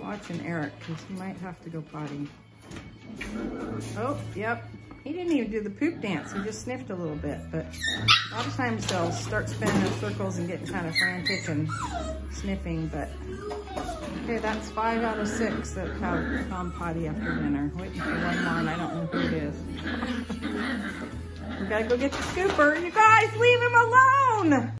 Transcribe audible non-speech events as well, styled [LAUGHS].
watching Eric because he might have to go potty. Oh, yep. He didn't even do the poop dance. He just sniffed a little bit. But a lot of times they'll start spinning in circles and getting kind of frantic and sniffing. But okay, that's five out of six that have gone potty after dinner. Waiting for one more, and I don't know who it is. [LAUGHS] we gotta go get the scooper. You guys, leave him alone!